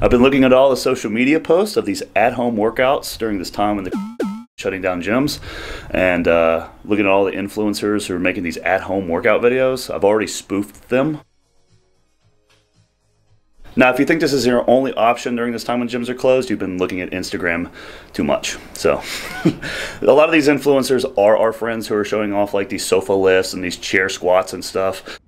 I've been looking at all the social media posts of these at-home workouts during this time when the shutting down gyms and uh, looking at all the influencers who are making these at-home workout videos. I've already spoofed them. Now, if you think this is your only option during this time when gyms are closed, you've been looking at Instagram too much. So, a lot of these influencers are our friends who are showing off like these sofa lifts and these chair squats and stuff.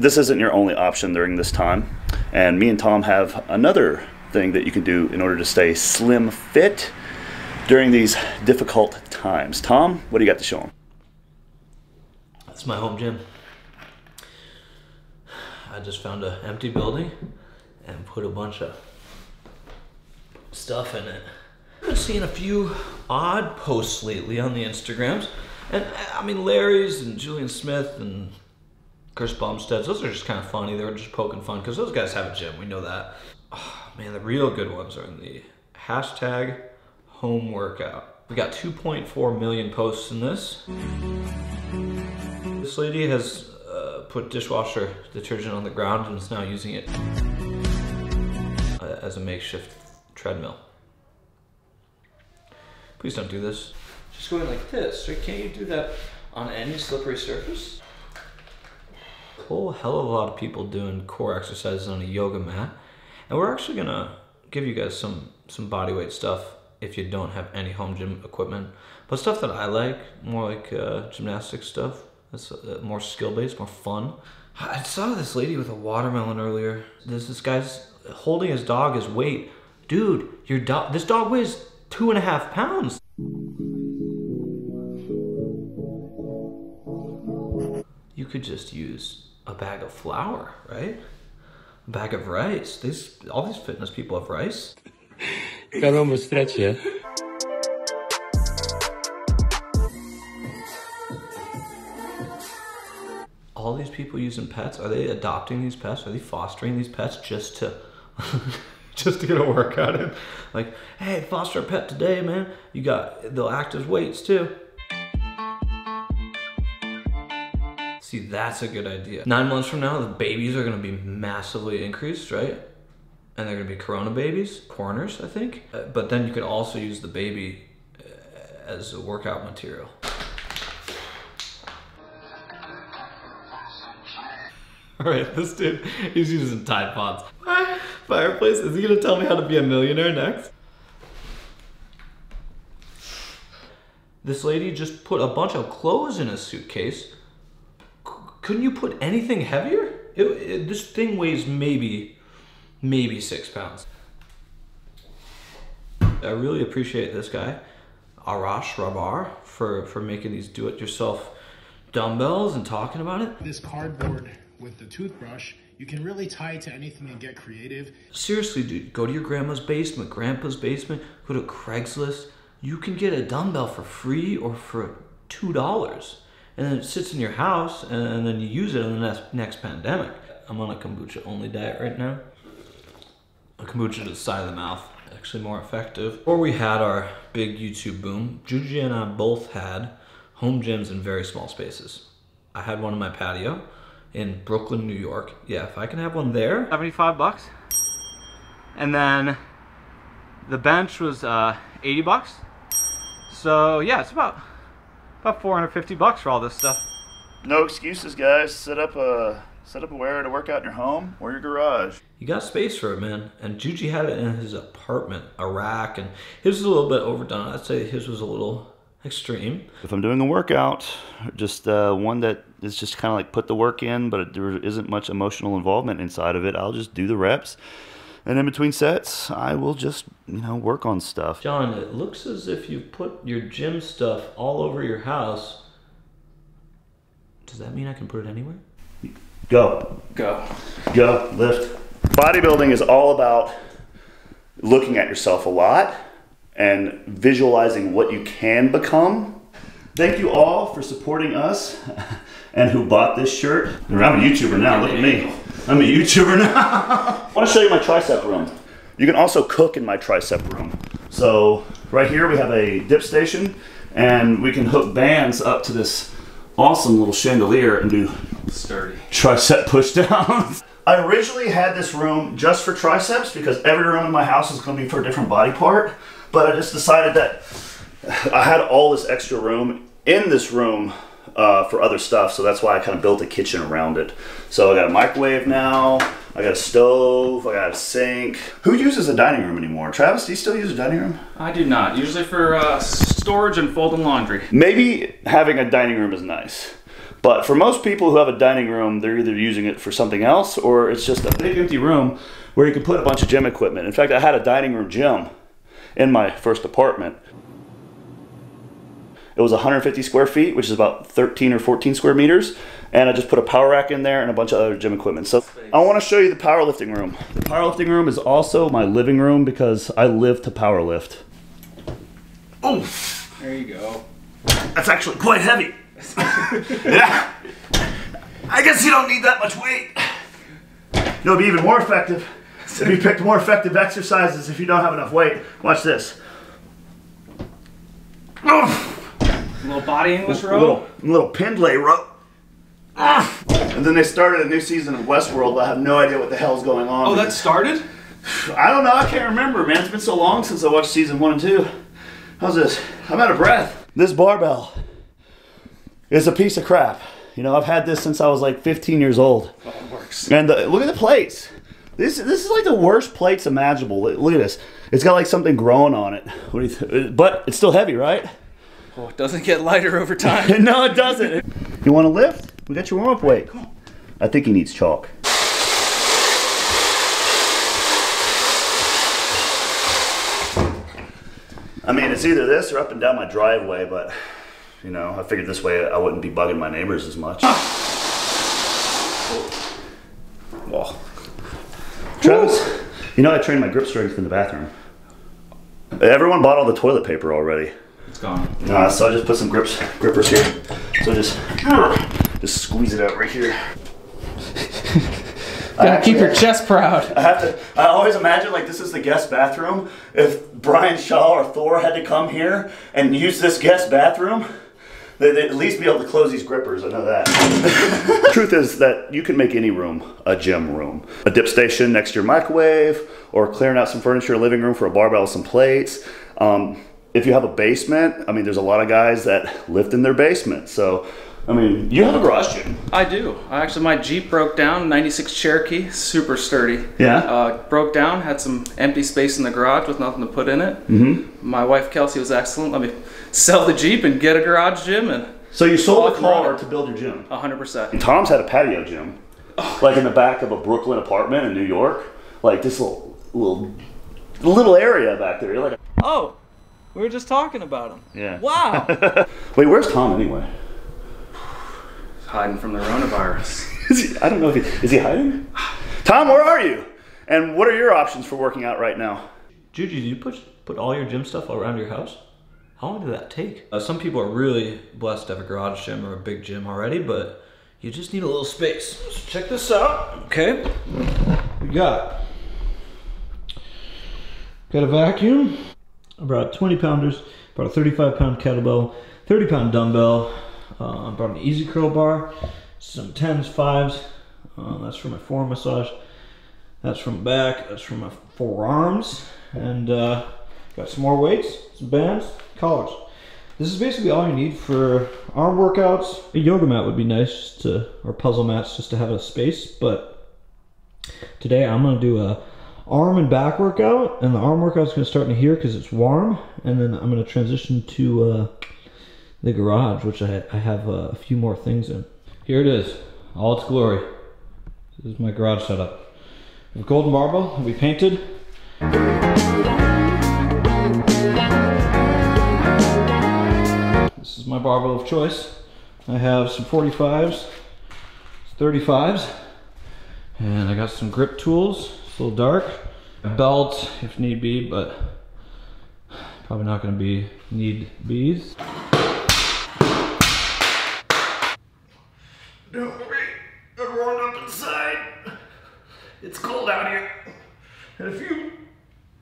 This isn't your only option during this time. And me and Tom have another thing that you can do in order to stay slim fit during these difficult times. Tom, what do you got to show him? That's my home gym. I just found an empty building and put a bunch of stuff in it. I've been seeing a few odd posts lately on the Instagrams. And I mean, Larry's and Julian Smith and Chris Bumstead's, those are just kind of funny. They were just poking fun because those guys have a gym. We know that. Oh, man, the real good ones are in the hashtag home workout. We got 2.4 million posts in this. This lady has uh, put dishwasher detergent on the ground and is now using it uh, as a makeshift treadmill. Please don't do this. Just going like this, right? Can't you do that on any slippery surface? Whole hell of a lot of people doing core exercises on a yoga mat. And we're actually gonna give you guys some, some body weight stuff if you don't have any home gym equipment. But stuff that I like, more like uh, gymnastics stuff. That's uh, more skill-based, more fun. I saw this lady with a watermelon earlier. This, this guy's holding his dog as weight. Dude, your dog, this dog weighs two and a half pounds. You could just use a bag of flour, right? A bag of rice. These all these fitness people have rice. Caramba, stretch, yeah. All these people using pets, are they adopting these pets? Are they fostering these pets just to just to get a workout in? Like, hey, foster a pet today, man. You got they'll act as weights too. See, that's a good idea. Nine months from now, the babies are gonna be massively increased, right? And they're gonna be Corona babies, coroners, I think. Uh, but then you could also use the baby uh, as a workout material. All right, this dude, he's using Tide Pods. Fireplace, is he gonna tell me how to be a millionaire next? This lady just put a bunch of clothes in a suitcase couldn't you put anything heavier? It, it, this thing weighs maybe, maybe six pounds. I really appreciate this guy, Arash Rahbar, for, for making these do-it-yourself dumbbells and talking about it. This cardboard with the toothbrush, you can really tie it to anything and get creative. Seriously, dude, go to your grandma's basement, grandpa's basement, go to Craigslist. You can get a dumbbell for free or for $2 and then it sits in your house and, then you use it in the next, next pandemic. I'm on a kombucha only diet right now. A kombucha to the side of the mouth, actually more effective. Before we had our big YouTube boom, Juji and I both had home gyms in very small spaces. I had one in my patio in Brooklyn, New York. Yeah, if I can have one there. 75 bucks. And then the bench was uh, 80 bucks. So yeah, it's about about 450 bucks for all this stuff. No excuses, guys. Set up a set up a where to work out in your home or your garage. You got space for it, man. And Juji had it in his apartment, a rack, and his was a little bit overdone. I'd say his was a little extreme. If I'm doing a workout, just uh, one that is just kind of like put the work in, but there isn't much emotional involvement inside of it, I'll just do the reps and in between sets, I will just, you know, work on stuff. John, it looks as if you put your gym stuff all over your house. Does that mean I can put it anywhere? Go. Go. Go. Lift. Bodybuilding is all about looking at yourself a lot and visualizing what you can become. Thank you all for supporting us and who bought this shirt. I'm a YouTuber now, look at me. I'm a YouTuber now. I want to show you my tricep room. You can also cook in my tricep room. So right here we have a dip station and we can hook bands up to this awesome little chandelier and do Sturdy. tricep push downs. I originally had this room just for triceps because every room in my house is going to be for a different body part. But I just decided that I had all this extra room in this room uh, for other stuff, so that's why I kind of built a kitchen around it. So I got a microwave now, I got a stove, I got a sink. Who uses a dining room anymore? Travis, do you still use a dining room? I do not. Usually for uh, storage and folding laundry. Maybe having a dining room is nice. But for most people who have a dining room, they're either using it for something else or it's just a big empty room where you can put a bunch of gym equipment. In fact, I had a dining room gym in my first apartment. It was 150 square feet, which is about 13 or 14 square meters. And I just put a power rack in there and a bunch of other gym equipment. So I want to show you the powerlifting room. The powerlifting room is also my living room because I live to powerlift. Oh, There you go. that's actually quite heavy. yeah. I guess you don't need that much weight. You'll be even more effective if you picked more effective exercises if you don't have enough weight. Watch this. Oh. Little body English row. Little, little Pendlay Ah! And then they started a new season of Westworld, but I have no idea what the hell's going on. Oh, that started? I don't know. I can't remember, man. It's been so long since I watched season one and two. How's this? I'm out of breath. This barbell is a piece of crap. You know, I've had this since I was like 15 years old. Oh, it works. And the, look at the plates. This this is like the worst plates imaginable. Look at this. It's got like something growing on it. What do you th- but it's still heavy, right? Oh, it doesn't get lighter over time. no, it doesn't. You want to lift? We got your warm up weight. I think he needs chalk. I mean, it's either this or up and down my driveway, but you know, I figured this way I wouldn't be bugging my neighbors as much. Ah. Well, Travis, you know I trained my grip strength in the bathroom. Everyone bought all the toilet paper already. It's gone. Uh, so I just put some grips, grippers here. So just, just squeeze it out right here. Gotta keep your chest proud. I have to. I always imagine like this is the guest bathroom. If Brian Shaw or Thor had to come here and use this guest bathroom, they'd at least be able to close these grippers. I know that. Truth is that you can make any room a gym room. A dip station next to your microwave, or clearing out some furniture, in your living room for a barbell, some plates. Um, if you have a basement, I mean, there's a lot of guys that lift in their basement. So, I mean, you have a garage gym. I do. I actually, my Jeep broke down, 96 Cherokee, super sturdy. Yeah? Uh, broke down, had some empty space in the garage with nothing to put in it. Mm-hmm. My wife Kelsey was excellent. Let me sell the Jeep and get a garage gym and So you sold a car to build your gym. 100%. Tom's had a patio gym, like in the back of a Brooklyn apartment in New York, like this little little little area back there. You're like, Oh, we were just talking about him. yeah. Wow. Wait, where's Tom anyway? He's Hiding from the coronavirus. Is he, I don't know if he is he hiding. Tom, where are you? And what are your options for working out right now? Juju, did you put put all your gym stuff around your house? How long did that take? Uh, some people are really blessed to have a garage gym or a big gym already, but you just need a little space. So check this out. Okay, we got got a vacuum. I brought 20 pounders, brought a 35 pound kettlebell, 30 pound dumbbell, uh, brought an easy curl bar, some tens, fives. Uh, that's for my forearm massage. That's from back. That's from my forearms. And uh, got some more weights, some bands, collars. This is basically all you need for arm workouts. A yoga mat would be nice to, or puzzle mats just to have a space. But today I'm gonna do a arm and back workout, and the arm workout is gonna start in here because it's warm, and then I'm gonna transition to uh, the garage, which I, I have uh, a few more things in. Here it is, all its glory. This is my garage setup. The golden marble be painted. This is my barbell of choice. I have some 45s, 35s, and I got some grip tools. Little dark. Belt if need be, but probably not to be need bees. Don't worry, I'm warmed up inside. It's cold out here. And if you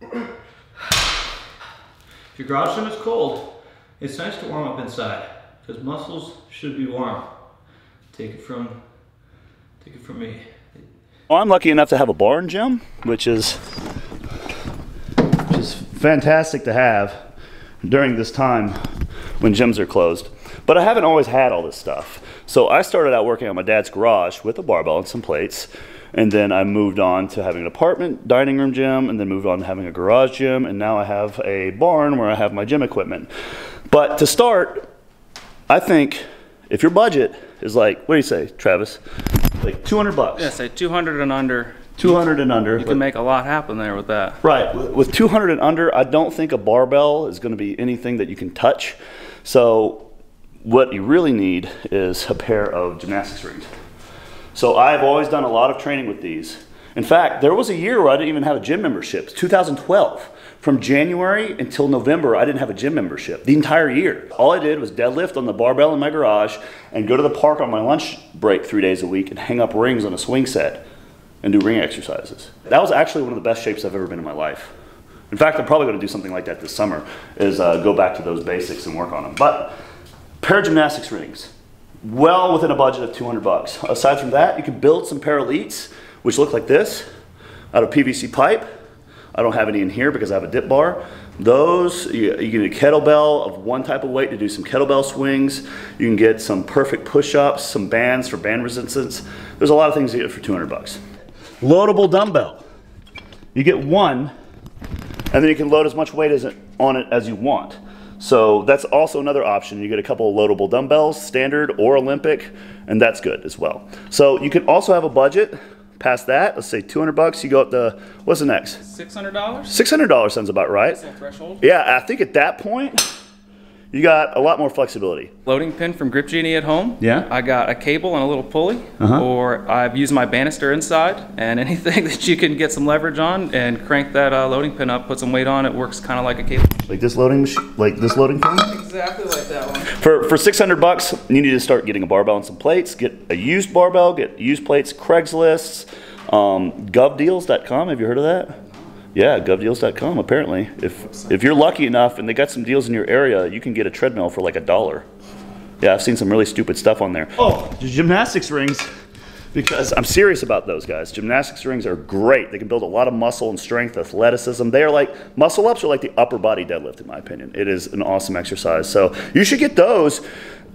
If your garage gym is cold, it's nice to warm up inside because muscles should be warm. Take it from, take it from me. Well, I'm lucky enough to have a barn gym, which is which is fantastic to have during this time when gyms are closed. But I haven't always had all this stuff. So I started out working on my dad's garage with a barbell and some plates. And then I moved on to having an apartment dining room gym, and then moved on to having a garage gym, and now I have a barn where I have my gym equipment. But to start, I think if your budget is like, what do you say, Travis? Like 200 bucks. Yeah, say 200 and under. 200 and under. You can make a lot happen there with that. Right. With with 200 and under, I don't think a barbell is going to be anything that you can touch. So, what you really need is a pair of gymnastics rings. So, I've always done a lot of training with these. In fact, there was a year where I didn't even have a gym membership. It's 2012. From January until November, I didn't have a gym membership the entire year. All I did was deadlift on the barbell in my garage and go to the park on my lunch break three days a week and hang up rings on a swing set and do ring exercises. That was actually one of the best shapes I've ever been in my life. In fact, I'm probably going to do something like that this summer. Is uh, go back to those basics and work on them. But pair gymnastics rings, well within a budget of 200 bucks. Aside from that, you can build some paralettes, which look like this, out of PVC pipe. I don't have any in here because I have a dip bar. Those, you, you get a kettlebell of one type of weight to do some kettlebell swings. You can get some perfect push-ups, some bands for band resistance. There's a lot of things you get for 200 bucks. Loadable dumbbell. You get one, and then you can load as much weight as it, on it as you want. So that's also another option. You get a couple of loadable dumbbells, standard or Olympic, and that's good as well. So you can also have a budget past that. Let's say 200 bucks. You go up to what's the next? $600? $600 sounds about right. Threshold. Yeah, I think at that point you got a lot more flexibility. Loading pin from Grip Genie at home. Yeah. I got a cable and a little pulley. Uh-huh. Or I've used my banister inside and anything that you can get some leverage on and crank that uh, loading pin up, put some weight on, it works kind of like a cable. Like this loading machine, like this loading pin. Exactly like that one. For for 600 bucks, you need to start getting a barbell and some plates. Get a used barbell, get used plates, Craigslist, um, govdeals.com. Have you heard of that? Yeah, govdeals.com. Apparently, if if you're lucky enough and they got some deals in your area, you can get a treadmill for like a dollar. Yeah, I've seen some really stupid stuff on there. Oh, gymnastics rings. Because I'm serious about those guys. Gymnastics rings are great. They can build a lot of muscle and strength, athleticism. They are like muscle ups are like the upper body deadlift, in my opinion. It is an awesome exercise. So you should get those,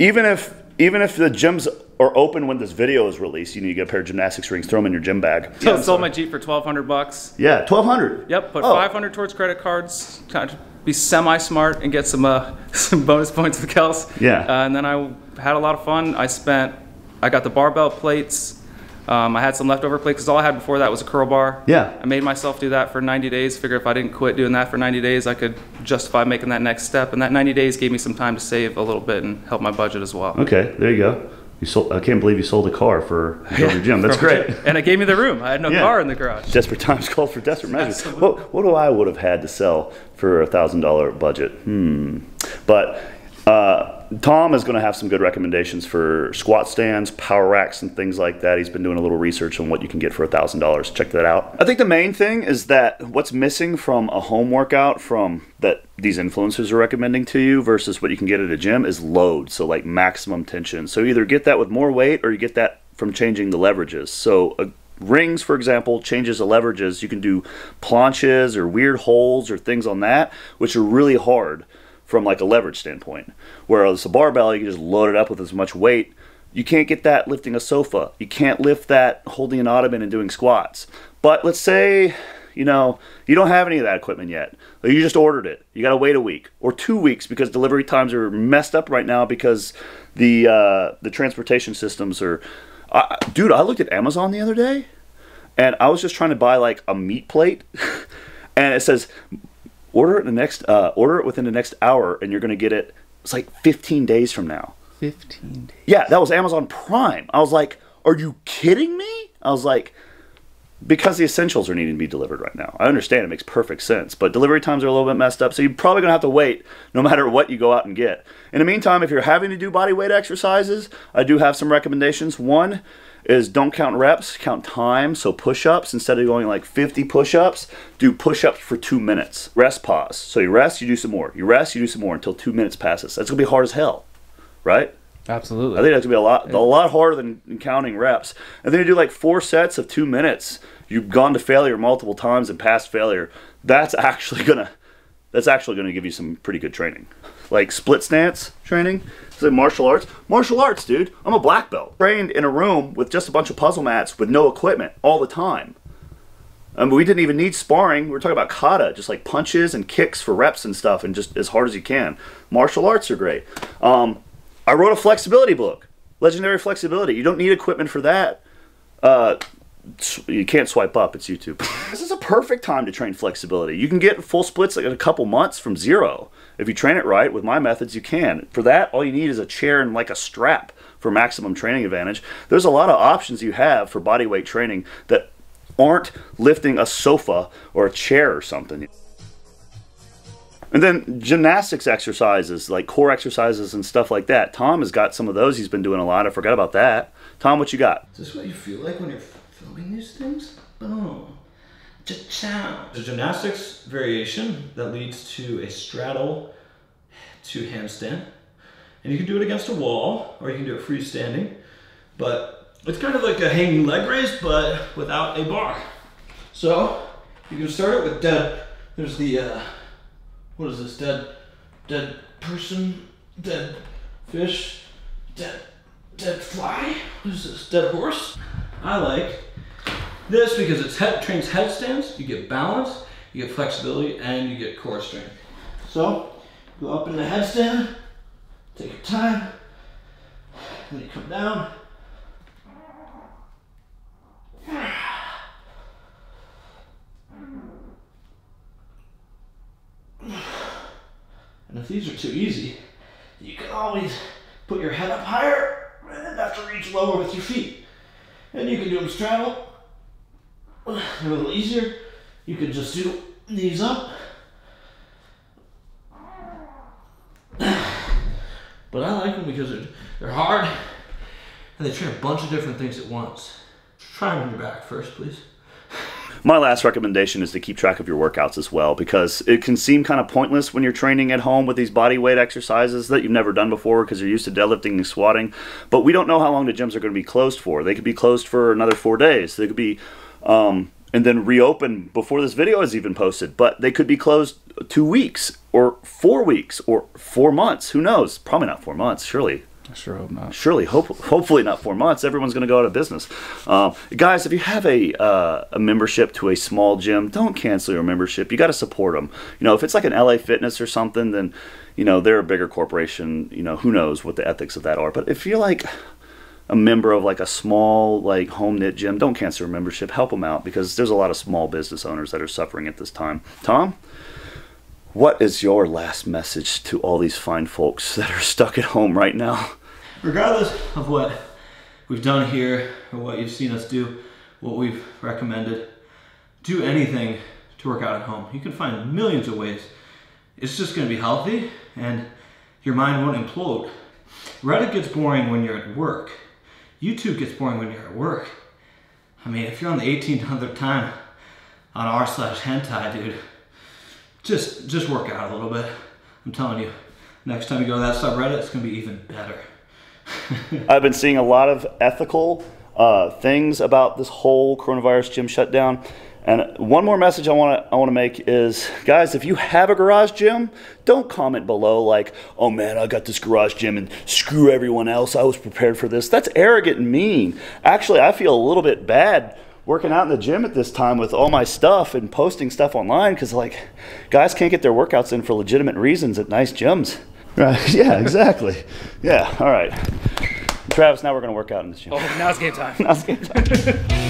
even if even if the gyms are open when this video is released. You need to get a pair of gymnastics rings, throw them in your gym bag. So sold my Jeep for 1200 bucks. Yeah, twelve hundred. Yep, put Oh. 500 towards credit cards, kind of be semi-smart and get some uh, some bonus points with Kels. Yeah. Uh, and then I had a lot of fun. I spent, I got the barbell plates. Um, I had some leftover plates because all I had before that was a curl bar. Yeah. I made myself do that for 90 days. Figure if I didn't quit doing that for 90 days, I could justify making that next step. And that 90 days gave me some time to save a little bit and help my budget as well. Okay, there you go. You sold. I can't believe you sold a car for build your gym. That's great. And it gave me the room. I had no Yeah. car in the garage. Desperate times call for desperate measures. What, what do I would have had to sell for a thousand dollar budget? Hmm. But uh, Tom is going to have some good recommendations for squat stands, power racks, and things like that. He's been doing a little research on what you can get for a thousand dollars. Check that out. I think the main thing is that what's missing from a home workout from that these influencers are recommending to you versus what you can get at a gym is load. So like maximum tension. So either get that with more weight or you get that from changing the leverages. So uh, rings, for example, changes the leverages. You can do planches or weird holes or things on that, which are really hard from like a leverage standpoint. Whereas a barbell, you can just load it up with as much weight. You can't get that lifting a sofa. You can't lift that holding an ottoman and doing squats. But let's say, you know, you don't have any of that equipment yet. You just ordered it. You got to wait a week or two weeks because delivery times are messed up right now because the uh, the transportation systems are. Dude, I looked at Amazon the other day, and I was just trying to buy like a meat plate, and it says order it in the next uh, order it within the next hour, and you're gonna get it. It's like 15 days from now. 15 days. Yeah, that was Amazon Prime. I was like, are you kidding me? I was like, because the essentials are needing to be delivered right now. I understand it makes perfect sense, but delivery times are a little bit messed up, so you're probably gonna have to wait no matter what you go out and get. In the meantime, if you're having to do body weight exercises, I do have some recommendations. One is don't count reps, count time. So push ups, instead of going like 50 push ups, do push ups for two minutes. Rest, pause. So you rest, you do some more. You rest, you do some more until two minutes passes. That's gonna be hard as hell. right? Absolutely. I think that's gonna be a lot a lot harder than counting reps. And then you do like four sets of two minutes. You've gone to failure multiple times and past failure. That's actually gonna that's actually gonna give you some pretty good training. Like split stance training. It's martial arts. Martial arts, dude. I'm a black belt. Trained in a room with just a bunch of puzzle mats with no equipment all the time. Um, we didn't even need sparring. We were talking about kata, just like punches and kicks for reps and stuff, and just as hard as you can. Martial arts are great. Um, I wrote a flexibility book, Legendary Flexibility. You don't need equipment for that. Uh, you can't swipe up. It's YouTube. this is a perfect time to train flexibility. You can get full splits like in a couple months from zero. If you train it right with my methods, you can. For that, all you need is a chair and like a strap for maximum training advantage. There's a lot of options you have for body weight training that aren't lifting a sofa or a chair or something. And then gymnastics exercises, like core exercises and stuff like that. Tom has got some of those. He's been doing a lot. I forgot about that. Tom, what you got? Is this what you feel like when you're filming these things? Boom. There's a gymnastics variation that leads to a straddle to handstand. And you can do it against a wall, or you can do it freestanding. But it's kind of like a hanging leg raise, but without a bar. So you can start it with dead. There's the uh, what is this? Dead, dead person, dead fish, dead, dead fly. What is this? Dead horse. I like this because it trains headstands. You get balance, you get flexibility, and you get core strength. So go up in the headstand, take your time, and then come down. And if these are too easy, you can always put your head up higher and have to reach lower with your feet. And you can do them straddle. A little easier. You can just do these up. But I like them because they're, they're hard and they train a bunch of different things at once. Try them on your back first, please. My last recommendation is to keep track of your workouts as well because it can seem kind of pointless when you're training at home with these body weight exercises that you've never done before because you're used to deadlifting and squatting. But we don't know how long the gyms are going to be closed for. They could be closed for another four days. They could be, um, and then reopen before this video is even posted. But they could be closed two weeks or four weeks or four months. Who knows? Probably not four months, surely I sure hope not. surely, hope, hopefully not four months. Everyone's going to go out of business. Um, guys, if you have a uh, a membership to a small gym, don't cancel your membership. You got to support them. You know, if it's like an LA Fitness or something, then you know they're a bigger corporation. You know, who knows what the ethics of that are. But if you're like a member of like a small like home knit gym, don't cancel your membership. Help them out because there's a lot of small business owners that are suffering at this time. Tom. What is your last message to all these fine folks that are stuck at home right now? regardless of what we've done here or what you've seen us do, what we've recommended, do anything to work out at home. You can find millions of ways. It's just going to be healthy and your mind won't implode. Reddit gets boring when you're at work. YouTube gets boring when you're at work. I mean, if you're on the 1800th time on r slash hentai, dude, just just work out a little bit. I'm telling you, next time you go to that subreddit, it's gonna be even better. I've been seeing a lot of ethical uh, things about this whole coronavirus gym shutdown. And one more message I want to I want to make is, guys, if you have a garage gym, don't comment below like, "Oh man, I got this garage gym and screw everyone else. I was prepared for this." That's arrogant and mean. Actually, I feel a little bit bad working out in the gym at this time with all my stuff and posting stuff online because like, guys can't get their workouts in for legitimate reasons at nice gyms. Right? Yeah, exactly. yeah. All right. Travis, now we're gonna work out in this gym. Oh, now it's game time. Now it's game time.